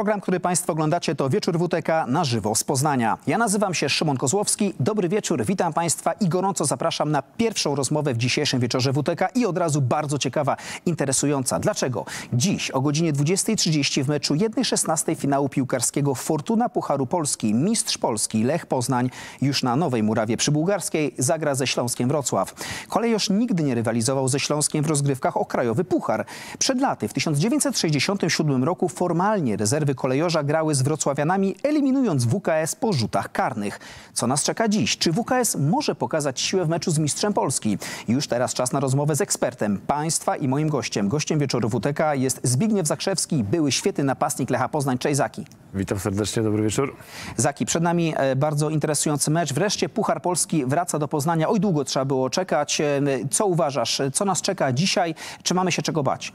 Program, który Państwo oglądacie to Wieczór WTK na żywo z Poznania. Ja nazywam się Szymon Kozłowski. Dobry wieczór, witam Państwa i gorąco zapraszam na pierwszą rozmowę w dzisiejszym Wieczorze WTK i od razu bardzo ciekawa, interesująca. Dlaczego? Dziś o godzinie 20.30 w meczu 1.16 finału piłkarskiego Fortuna Pucharu Polski mistrz Polski Lech Poznań już na Nowej Murawie przy Bułgarskiej zagra ze Śląskiem Wrocław. Kolejosz nigdy nie rywalizował ze Śląskiem w rozgrywkach o krajowy puchar. Przed laty w 1967 roku formalnie rezerwy kolejorza grały z wrocławianami, eliminując WKS po rzutach karnych. Co nas czeka dziś? Czy WKS może pokazać siłę w meczu z mistrzem Polski? Już teraz czas na rozmowę z ekspertem państwa i moim gościem. Gościem wieczoru WTK jest Zbigniew Zakrzewski, były świetny napastnik Lecha Poznań. Cześć Zaki. Witam serdecznie, dobry wieczór. Zaki, przed nami e, bardzo interesujący mecz. Wreszcie Puchar Polski wraca do Poznania. Oj, długo trzeba było czekać. E, Co uważasz? Co nas czeka dzisiaj? Czy mamy się czego bać?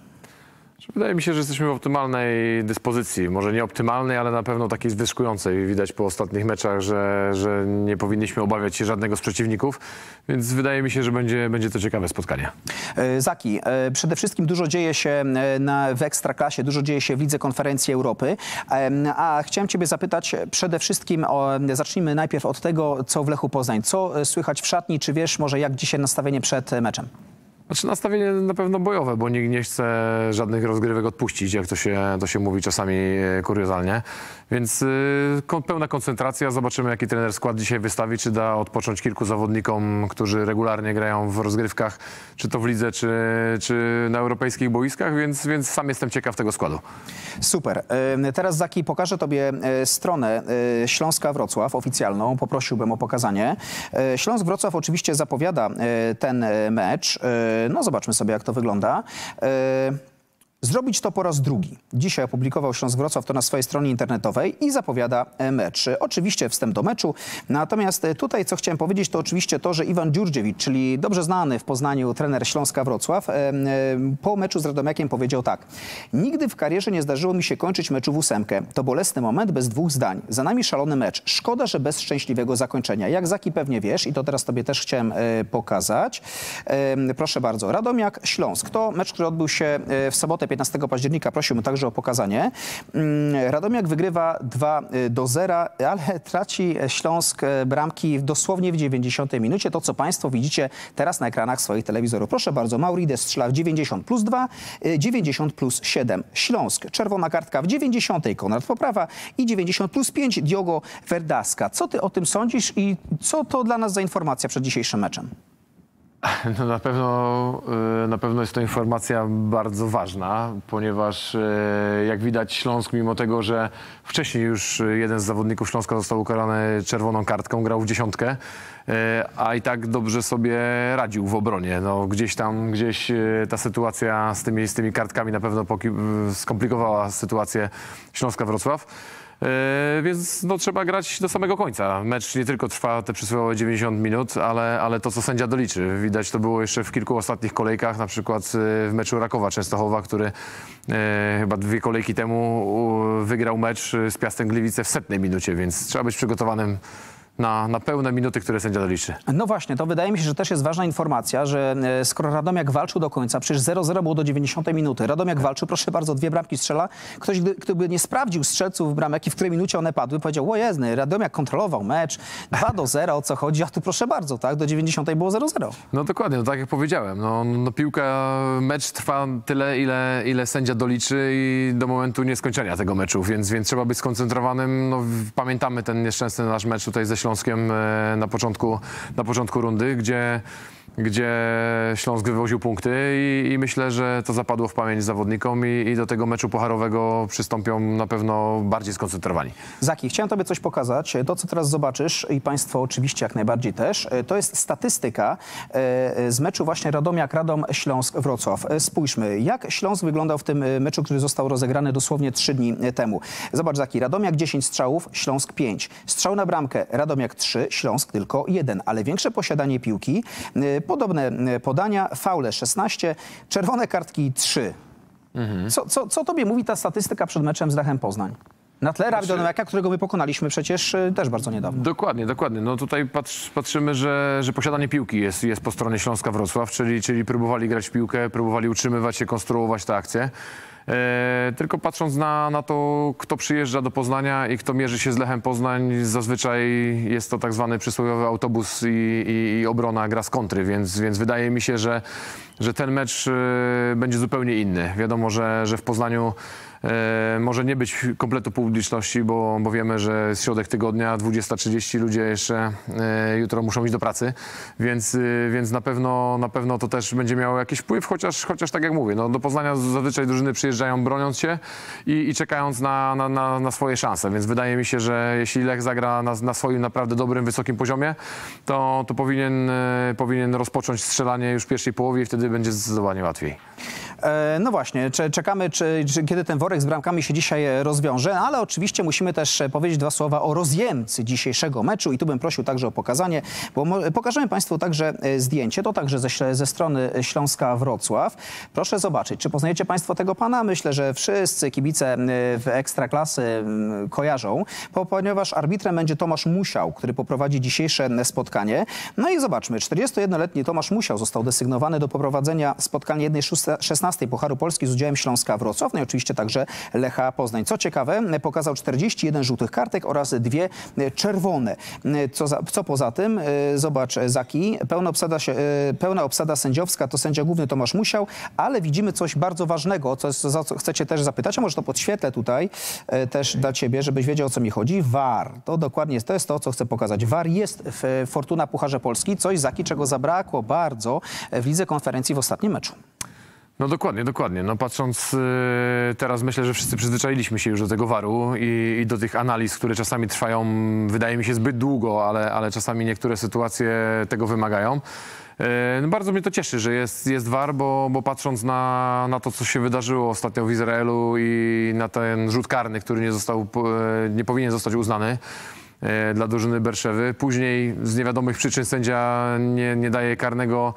Wydaje mi się, że jesteśmy w optymalnej dyspozycji. Może nie optymalnej, ale na pewno takiej zwyżkującej. Widać po ostatnich meczach, że, że nie powinniśmy obawiać się żadnego z przeciwników, więc wydaje mi się, że będzie, będzie to ciekawe spotkanie. E, Zaki, e, przede wszystkim dużo dzieje się e, na, w Ekstraklasie, dużo dzieje się w Lidze Konferencji Europy, a chciałem ciebie zapytać przede wszystkim, o, zacznijmy najpierw od tego, co w Lechu Poznań. Co słychać w szatni, czy wiesz może jak dzisiaj nastawienie przed meczem? Znaczy nastawienie na pewno bojowe, bo nikt nie chce żadnych rozgrywek odpuścić, jak to się, to się mówi czasami e, kuriozalnie. Więc y, pełna koncentracja. Zobaczymy, jaki trener skład dzisiaj wystawi. Czy da odpocząć kilku zawodnikom, którzy regularnie grają w rozgrywkach, czy to w lidze, czy, czy na europejskich boiskach, więc, więc sam jestem ciekaw tego składu. Super. E, Teraz Zaki pokażę tobie e, stronę Śląska Wrocław oficjalną. Poprosiłbym o pokazanie. Śląsk Wrocław oczywiście zapowiada ten mecz. E, No zobaczmy sobie jak to wygląda. Zrobić to po raz drugi. Dzisiaj opublikował Śląsk Wrocław to na swojej stronie internetowej i zapowiada e, mecz. Oczywiście wstęp do meczu, natomiast e, tutaj co chciałem powiedzieć to oczywiście to, że Iwan Dziurdziewicz, czyli dobrze znany w Poznaniu trener Śląska Wrocław, e, po meczu z Radomiakiem powiedział tak. Nigdy w karierze nie zdarzyło mi się kończyć meczu w ósemkę. To bolesny moment bez dwóch zdań. Za nami szalony mecz. Szkoda, że bez szczęśliwego zakończenia. Jak Zaki pewnie wiesz i to teraz tobie też chciałem pokazać. Proszę bardzo. Radomiak, Śląsk. To mecz, który odbył się w sobotę 15 października. Prosiłbym także o pokazanie. Mm, Radomiak wygrywa 2 do 0, ale traci Śląsk e, bramki dosłownie w 90 minucie. To, co Państwo widzicie teraz na ekranach swoich telewizorów. Proszę bardzo, Maurides strzela w 90 plus 2, e, 90 plus 7. Śląsk, czerwona kartka w 90, Konrad Poprawa i 90 plus 5, Diogo Verdaska. Co ty o tym sądzisz i co to dla nas za informacja przed dzisiejszym meczem? No na pewno, y, na pewno jest to informacja bardzo ważna, ponieważ y, jak widać Śląsk, mimo tego, że wcześniej już jeden z zawodników Śląska został ukarany czerwoną kartką, grał w dziesiątkę, y, a i tak dobrze sobie radził w obronie. No, gdzieś tam, gdzieś ta sytuacja z tymi, z tymi kartkami na pewno skomplikowała sytuację Śląska Wrocław. E, Więc no, trzeba grać do samego końca. Mecz nie tylko trwa te przysłowiowe 90 minut, ale, ale to, co sędzia doliczy. Widać to było jeszcze w kilku ostatnich kolejkach, na przykład e, w meczu Rakowa Częstochowa, który e, chyba dwie kolejki temu wygrał mecz e, z Piastem Gliwice w setnej minucie, więc trzeba być przygotowanym na, na pełne minuty, które sędzia doliczy. No właśnie, to wydaje mi się, że też jest ważna informacja, że e, skoro Radomiak walczył do końca, przecież 0-0 było do 90 minuty. Radomiak walczył, proszę bardzo, dwie bramki strzela. Ktoś, gdy, kto by nie sprawdził strzelców bramek i w której minucie one padły, powiedział, o jezny, Radomiak kontrolował mecz, 2-0, o co chodzi? A tu proszę bardzo, tak, do 90 było 0-0. No dokładnie, no tak jak powiedziałem. No, no piłka, mecz trwa tyle, ile, ile sędzia doliczy i do momentu nieskończenia tego meczu, więc, więc trzeba być skoncentrowanym. No, pamiętamy ten nieszczęsny nasz mecz tutaj ze Śląskiem e, na początku, na początku rundy, gdzie, gdzie Śląsk wywoził punkty i, i myślę, że to zapadło w pamięć zawodnikom i, i do tego meczu pucharowego przystąpią na pewno bardziej skoncentrowani. Zaki, chciałem tobie coś pokazać. To, co teraz zobaczysz i państwo oczywiście jak najbardziej też, e, to jest statystyka e, z meczu właśnie Radomiak-Radom-Śląsk-Wrocław. E, Spójrzmy, jak Śląsk wyglądał w tym e, meczu, który został rozegrany dosłownie trzy dni e, temu. Zobacz, Zaki, Radomiak 10 strzałów, Śląsk 5. Strzał na bramkę, Radomiak 3, Śląsk tylko 1, ale większe posiadanie piłki, e, podobne e, podania, faule 16, czerwone kartki 3. Co, co, co tobie mówi ta statystyka przed meczem z Lechem Poznań? Na tle Radomiaka, którego my pokonaliśmy przecież y, też bardzo niedawno. Dokładnie, dokładnie. No tutaj patrz, patrzymy, że, że posiadanie piłki jest, jest po stronie Śląska Wrocław, czyli, czyli próbowali grać w piłkę, próbowali utrzymywać się, konstruować te akcje. E, tylko patrząc na, na to, kto przyjeżdża do Poznania i kto mierzy się z Lechem Poznań, zazwyczaj jest to tak zwany przysłowiowy autobus i, i, i obrona gra z kontry, więc, więc wydaje mi się, że, że ten mecz e, będzie zupełnie inny. Wiadomo, że, że w Poznaniu E, może nie być kompletu publiczności, bo, bo wiemy, że jest środek tygodnia, 20.30 ludzie jeszcze e, jutro muszą iść do pracy, więc, e, więc na, pewno, na pewno to też będzie miało jakiś wpływ, chociaż, chociaż tak jak mówię, no, do Poznania zazwyczaj drużyny przyjeżdżają broniąc się i, i czekając na, na, na, na swoje szanse, więc wydaje mi się, że jeśli Lech zagra na, na swoim naprawdę dobrym, wysokim poziomie, to, to powinien, e, powinien rozpocząć strzelanie już w pierwszej połowie i wtedy będzie zdecydowanie łatwiej. E, No właśnie, cze- czekamy, czy, czy, kiedy ten worek z bramkami się dzisiaj e, rozwiąże, ale oczywiście musimy też e, powiedzieć dwa słowa o rozjemcy dzisiejszego meczu i tu bym prosił także o pokazanie, bo pokażemy Państwu także zdjęcie, to także ze, ze strony Śląska Wrocław. Proszę zobaczyć, czy poznajecie Państwo tego pana? Myślę, że wszyscy kibice w Ekstraklasy kojarzą, po- ponieważ arbitrem będzie Tomasz Musiał, który poprowadzi dzisiejsze spotkanie. No i zobaczmy, 41-letni Tomasz Musiał został desygnowany do poprowadzenia spotkania 1-16 Pucharu Polski z udziałem Śląska Wrocław, no i oczywiście także Lecha Poznań. Co ciekawe, pokazał 41 żółtych kartek oraz dwie czerwone. Co, za, co poza tym, e, zobacz Zaki, pełna obsada, e, pełna obsada sędziowska to sędzia główny Tomasz Musiał, ale widzimy coś bardzo ważnego, co, za co chcecie też zapytać, a może to podświetlę tutaj e, też dla ciebie, żebyś wiedział o co mi chodzi. VAR, to dokładnie jest, to jest to, co chcę pokazać. VAR jest w Fortuna Pucharze Polski, coś Zaki, czego zabrakło bardzo w Lidze Konferencji w ostatnim meczu. No dokładnie, dokładnie. No patrząc y, teraz myślę, że wszyscy przyzwyczailiśmy się już do tego waru i, i do tych analiz, które czasami trwają, wydaje mi się, zbyt długo, ale, ale czasami niektóre sytuacje tego wymagają. Y, No bardzo mnie to cieszy, że jest, jest war, bo, bo patrząc na, na to, co się wydarzyło ostatnio w Izraelu i na ten rzut karny, który nie, został, nie powinien zostać uznany, e, dla drużyny Berszewy. Później z niewiadomych przyczyn sędzia nie, nie daje karnego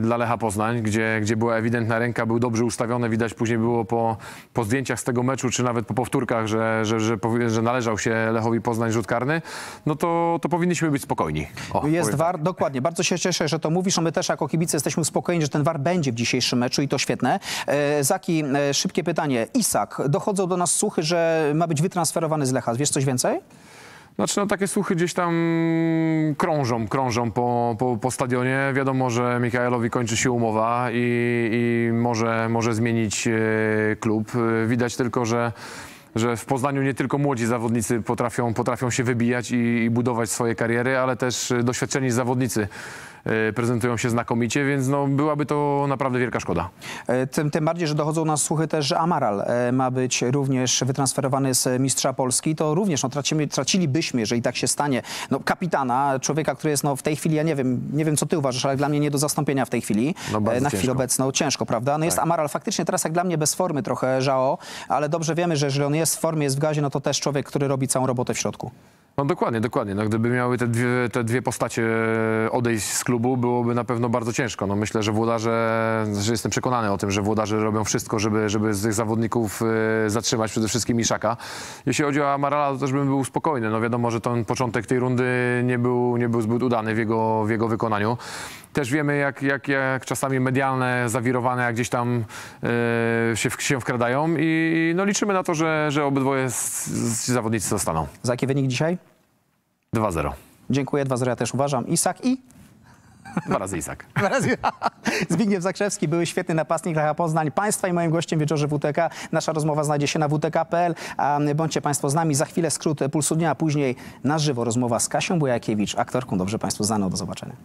dla Lecha Poznań, gdzie, gdzie była ewidentna ręka, był dobrze ustawiony, widać później było po, po zdjęciach z tego meczu, czy nawet po powtórkach, że, że, że, że należał się Lechowi Poznań rzut karny, no to, to powinniśmy być spokojni. O, Jest powiem VAR, dokładnie. Bardzo się cieszę, że to mówisz. No my też jako kibice jesteśmy spokojni, że ten VAR będzie w dzisiejszym meczu i to świetne. E, Zaki, e, szybkie pytanie. Isak, dochodzą do nas słuchy, że ma być wytransferowany z Lecha. Wiesz coś więcej? Znaczy, no takie słuchy gdzieś tam krążą, krążą po, po, po stadionie. Wiadomo, że Mikaelowi kończy się umowa i, i może, może zmienić e, klub. E, Widać tylko, że że w Poznaniu nie tylko młodzi zawodnicy potrafią, potrafią się wybijać i, i budować swoje kariery, ale też e, doświadczeni zawodnicy prezentują się znakomicie, więc no, byłaby to naprawdę wielka szkoda. E, Tym, tym bardziej, że dochodzą nas słuchy też, że Amaral e, ma być również wytransferowany z Mistrza Polski. To również no, tracimy, tracilibyśmy, jeżeli tak się stanie, no, kapitana, człowieka, który jest no, w tej chwili, ja nie wiem, nie wiem co ty uważasz, ale dla mnie nie do zastąpienia w tej chwili. No, E, Na chwilę ciężko. obecną ciężko, prawda? No jest Tak. Amaral faktycznie teraz jak dla mnie bez formy trochę żało, ale dobrze wiemy, że jeżeli on jest w formie, jest w gazie, no to też człowiek, który robi całą robotę w środku. No dokładnie, dokładnie. No, gdyby miały te dwie, te dwie postacie odejść z klubu, byłoby na pewno bardzo ciężko. No, myślę, że włodarze, że jestem przekonany o tym, że włodarze robią wszystko, żeby, żeby z tych zawodników e, zatrzymać przede wszystkim Iszaka. Jeśli chodzi o Amarala, to też bym był spokojny. No wiadomo, że ten początek tej rundy nie był, nie był zbyt udany w jego, w jego wykonaniu. Też wiemy, jak, jak, jak czasami medialne, zawirowane, jak gdzieś tam e, się, w- się wkradają i no, liczymy na to, że, że obydwoje z, z zawodnicy zostaną. Za jaki wynik dzisiaj? 2-0. Dziękuję, 2-0 ja też uważam. Isak i... Dwa razy Isak. Zbigniew Zakrzewski, były świetny napastnik Lecha Poznań. Państwa i moim gościem w wieczorze WTK. Nasza rozmowa znajdzie się na wtk.pl. A bądźcie Państwo z nami. Za chwilę skrót Pulsu Dnia, a później na żywo rozmowa z Kasią Bojakiewicz, aktorką dobrze Państwu znaną. Do zobaczenia.